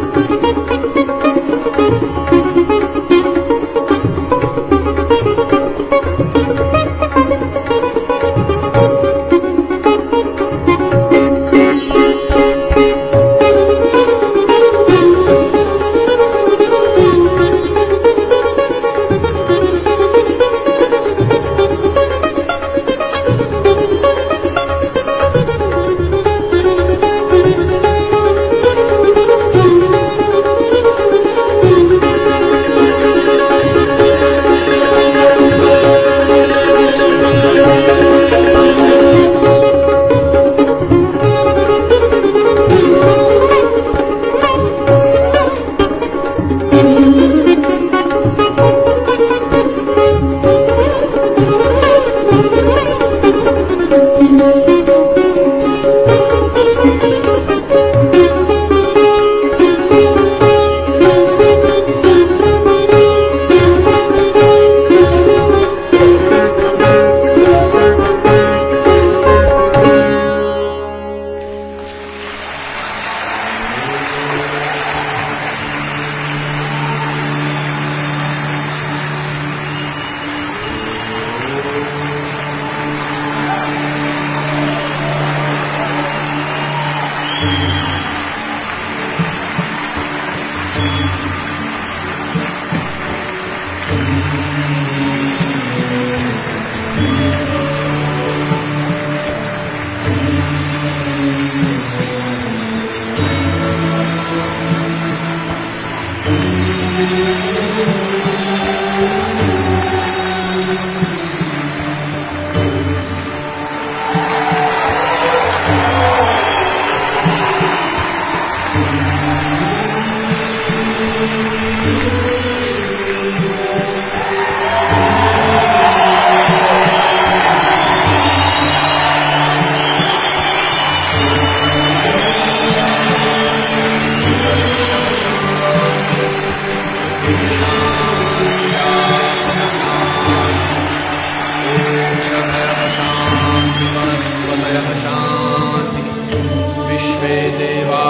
Thank you. शा विश्वे देवा